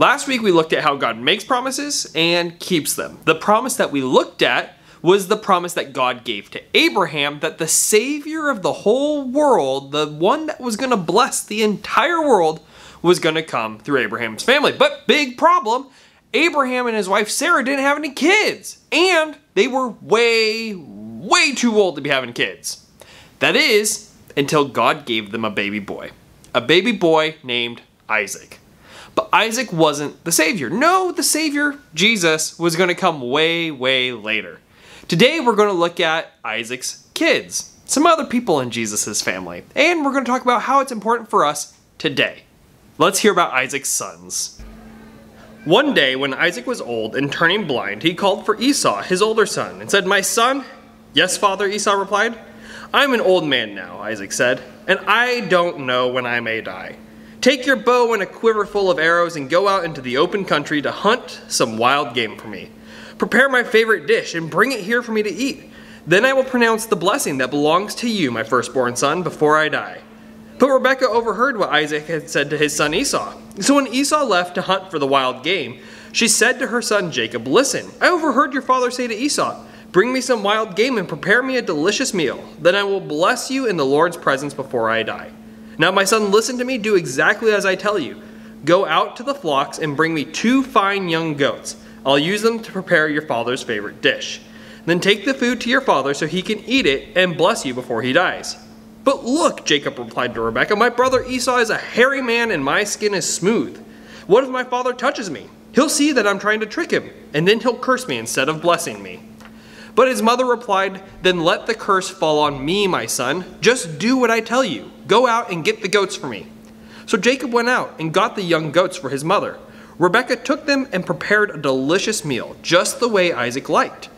Last week we looked at how God makes promises and keeps them. The promise that we looked at was the promise that God gave to Abraham that the Savior of the whole world, the one that was going to bless the entire world, was going to come through Abraham's family. But big problem Abraham and his wife Sarah didn't have any kids, and they were way, way too old to be having kids. That is, until God gave them a baby boy. A baby boy named Isaac. But Isaac wasn't the Savior. No, the Savior, Jesus, was going to come way, way later. Today we're going to look at Isaac's kids, some other people in Jesus' family, and we're going to talk about how it's important for us today. Let's hear about Isaac's sons. One day, when Isaac was old and turning blind, he called for Esau, his older son, and said, My son? Yes, father, Esau replied. I'm an old man now, Isaac said, and I don't know when I may die. Take your bow and a quiver full of arrows and go out into the open country to hunt some wild game for me. Prepare my favorite dish and bring it here for me to eat. Then I will pronounce the blessing that belongs to you, my firstborn son, before I die. But Rebekah overheard what Isaac had said to his son Esau. So when Esau left to hunt for the wild game, she said to her son Jacob, Listen, I overheard your father say to Esau, Bring me some wild game and prepare me a delicious meal. Then I will bless you in the Lord's presence before I die. Now, my son, listen to me, do exactly as I tell you. Go out to the flocks and bring me two fine young goats. I'll use them to prepare your father's favorite dish. Then take the food to your father so he can eat it and bless you before he dies. But look, Jacob replied to Rebekah, my brother Esau is a hairy man and my skin is smooth. What if my father touches me? He'll see that I'm trying to trick him, and then he'll curse me instead of blessing me. But his mother replied, Then let the curse fall on me, my son. Just do what I tell you. Go out and get the goats for me. So Jacob went out and got the young goats for his mother. Rebekah took them and prepared a delicious meal, just the way Isaac liked.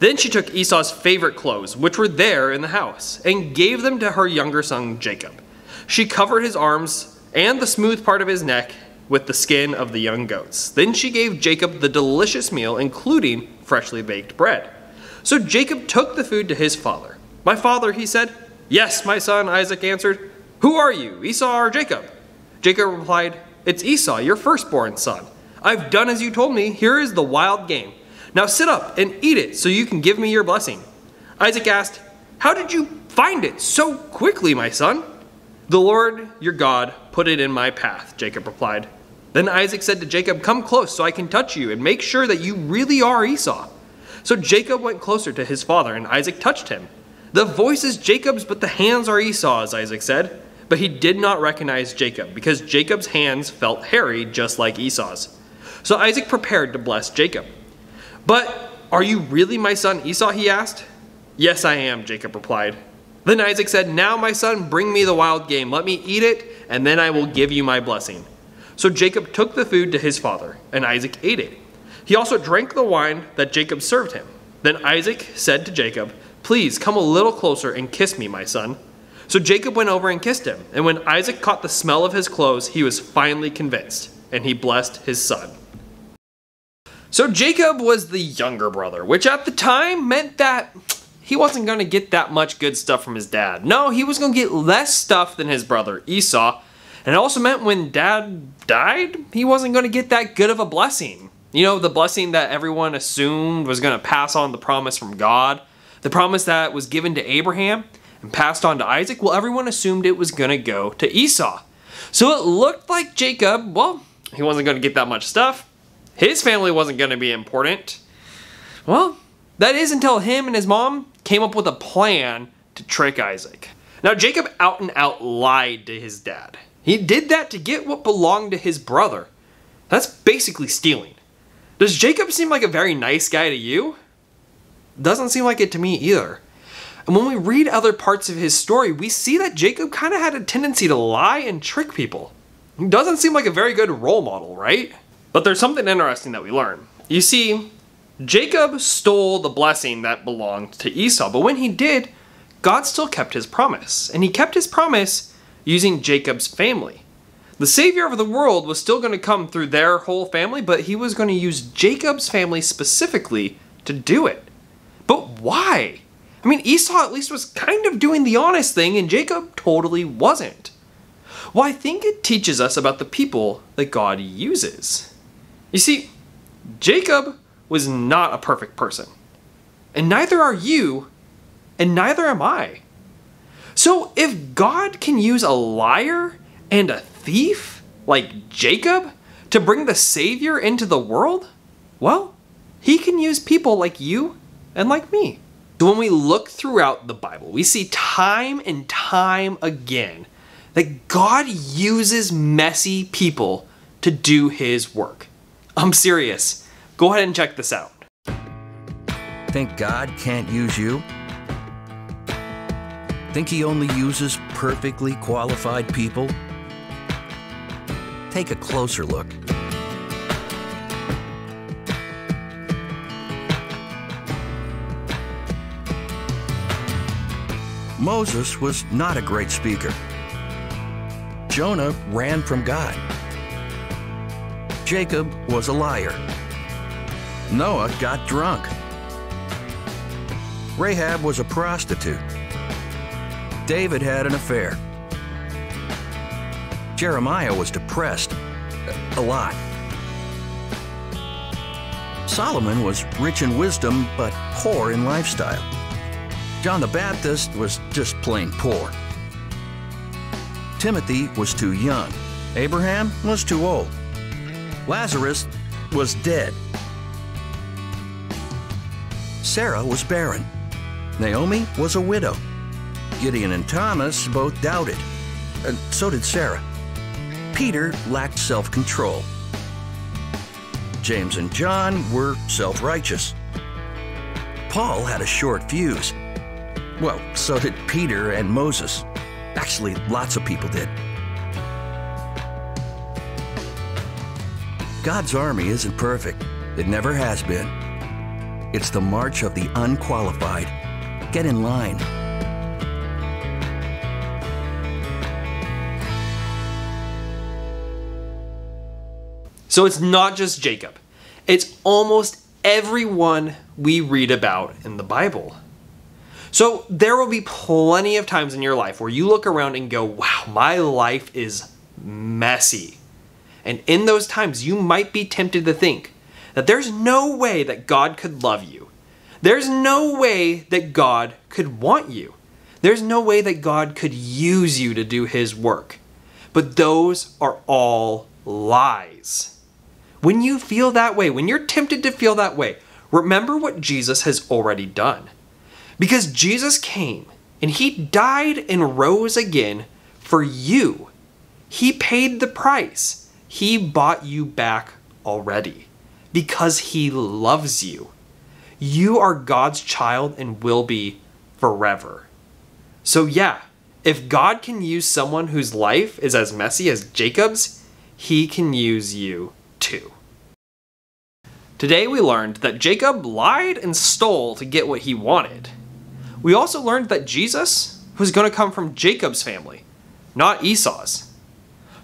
Then she took Esau's favorite clothes, which were there in the house, and gave them to her younger son Jacob. She covered his arms and the smooth part of his neck with the skin of the young goats. Then she gave Jacob the delicious meal, including freshly baked bread. So Jacob took the food to his father. My father, he said. Yes, my son, Isaac answered. Who are you, Esau or Jacob? Jacob replied, It's Esau, your firstborn son. I've done as you told me. Here is the wild game. Now sit up and eat it so you can give me your blessing. Isaac asked, How did you find it so quickly, my son? The Lord your God put it in my path, Jacob replied. Then Isaac said to Jacob, Come close so I can touch you and make sure that you really are Esau. So Jacob went closer to his father, and Isaac touched him. The voice is Jacob's, but the hands are Esau's, Isaac said. But he did not recognize Jacob, because Jacob's hands felt hairy just like Esau's. So Isaac prepared to bless Jacob. But are you really my son Esau? he asked. Yes, I am, Jacob replied. Then Isaac said, Now, my son, bring me the wild game. Let me eat it, and then I will give you my blessing. So Jacob took the food to his father, and Isaac ate it. He also drank the wine that Jacob served him. Then Isaac said to Jacob, Please come a little closer and kiss me, my son. So Jacob went over and kissed him. And when Isaac caught the smell of his clothes, he was finally convinced, and he blessed his son. So Jacob was the younger brother, which at the time meant that he wasn't going to get that much good stuff from his dad. No, he was going to get less stuff than his brother Esau. And it also meant when dad died, he wasn't going to get that good of a blessing. You know, the blessing that everyone assumed was going to pass on the promise from God, the promise that was given to Abraham and passed on to Isaac, well, everyone assumed it was going to go to Esau. So it looked like Jacob, well, he wasn't going to get that much stuff. His family wasn't going to be important. Well, that is until him and his mom came up with a plan to trick Isaac. Now, Jacob out and out lied to his dad. He did that to get what belonged to his brother. That's basically stealing. Does Jacob seem like a very nice guy to you? Doesn't seem like it to me either. And when we read other parts of his story, we see that Jacob kind of had a tendency to lie and trick people. He doesn't seem like a very good role model, right? But there's something interesting that we learn. You see, Jacob stole the blessing that belonged to Esau, but when he did, God still kept his promise. And he kept his promise using Jacob's family. The Savior of the world was still going to come through their whole family, but he was going to use Jacob's family specifically to do it. But why? I mean, Esau at least was kind of doing the honest thing, and Jacob totally wasn't. Well, I think it teaches us about the people that God uses. You see, Jacob was not a perfect person. And neither are you, and neither am I. So if God can use a liar and a thief like Jacob to bring the Savior into the world, well, he can use people like you and like me. So when we look throughout the Bible, we see time and time again that God uses messy people to do his work. I'm serious. Go ahead and check this out. Think God can't use you? Think He only uses perfectly qualified people? Take a closer look. Moses was not a great speaker. Jonah ran from God. Jacob was a liar. Noah got drunk. Rahab was a prostitute. David had an affair. Jeremiah was depressed. A lot. Solomon was rich in wisdom, but poor in lifestyle. John the Baptist was just plain poor. Timothy was too young. Abraham was too old. Lazarus was dead. Sarah was barren. Naomi was a widow. Gideon and Thomas both doubted. And so did Sarah. Peter lacked self control. James and John were self righteous. Paul had a short fuse. Well, so did Peter and Moses. Actually, lots of people did. God's army isn't perfect. It never has been. It's the march of the unqualified. Get in line. So it's not just Jacob, it's almost everyone we read about in the Bible. So there will be plenty of times in your life where you look around and go, wow, my life is messy. And in those times, you might be tempted to think that there's no way that God could love you. There's no way that God could want you. There's no way that God could use you to do His work. But those are all lies. When you feel that way, when you're tempted to feel that way, remember what Jesus has already done. Because Jesus came and He died and rose again for you. He paid the price. He bought you back already because He loves you. You are God's child and will be forever. So, yeah, if God can use someone whose life is as messy as Jacob's, He can use you too. Today we learned that Jacob lied and stole to get what he wanted. We also learned that Jesus was going to come from Jacob's family, not Esau's.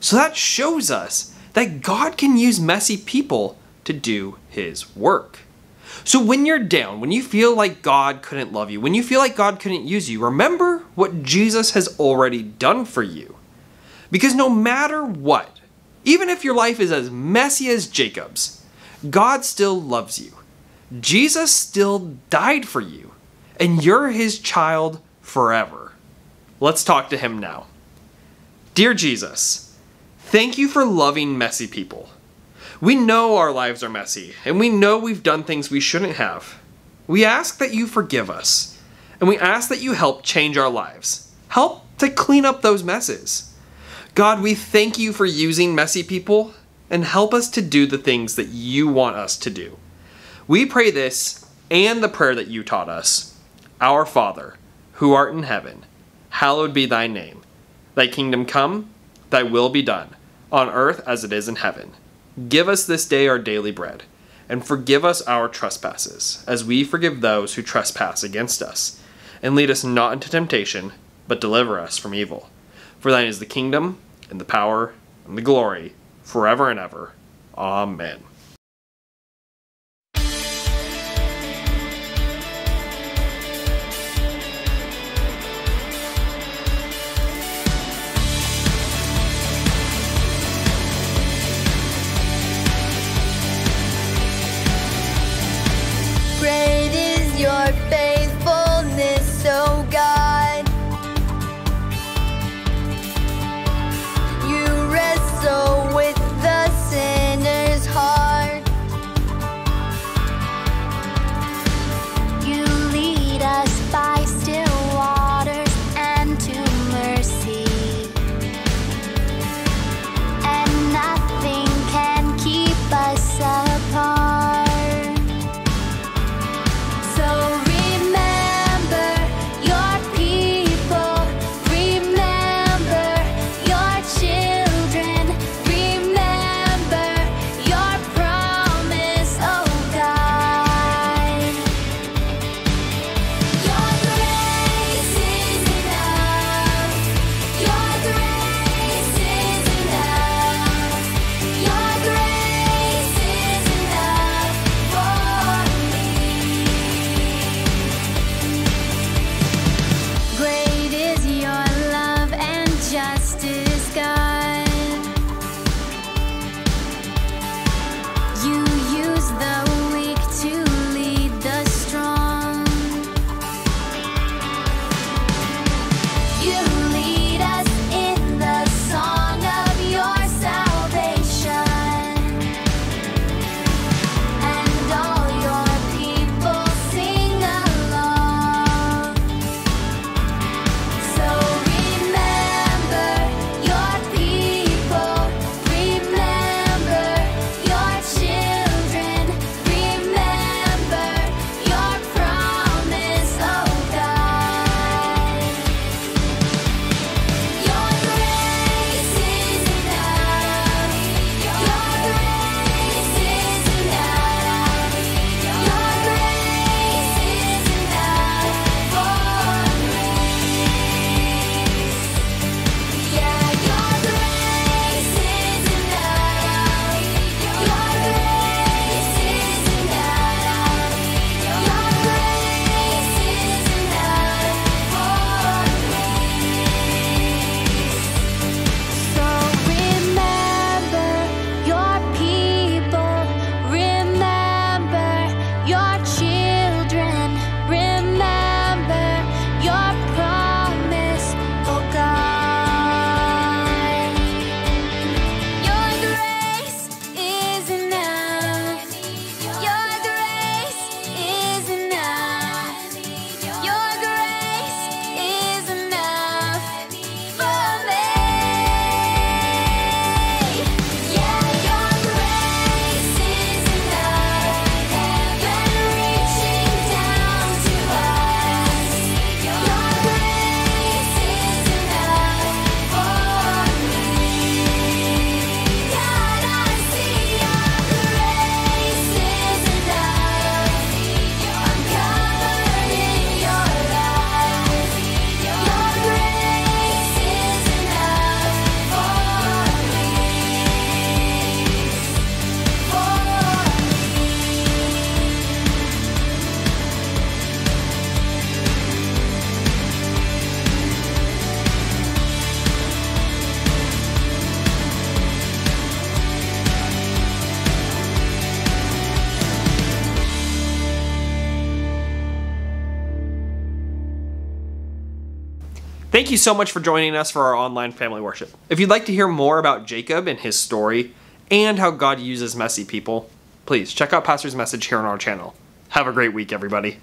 So that shows us that God can use messy people to do his work. So when you're down, when you feel like God couldn't love you, when you feel like God couldn't use you, remember what Jesus has already done for you. Because no matter what, even if your life is as messy as Jacob's, God still loves you. Jesus still died for you, and you're his child forever. Let's talk to him now. Dear Jesus, Thank you for loving messy people. We know our lives are messy, and we know we've done things we shouldn't have. We ask that you forgive us, and we ask that you help change our lives. Help to clean up those messes. God, we thank you for using messy people and help us to do the things that you want us to do. We pray this and the prayer that you taught us Our Father, who art in heaven, hallowed be thy name. Thy kingdom come Thy will be done, on earth as it is in heaven. Give us this day our daily bread, and forgive us our trespasses, as we forgive those who trespass against us. And lead us not into temptation, but deliver us from evil. For thine is the kingdom, and the power, and the glory, forever and ever. Amen. Thank you so much for joining us for our online family worship. If you'd like to hear more about Jacob and his story and how God uses messy people, please check out Pastor's message here on our channel. Have a great week, everybody.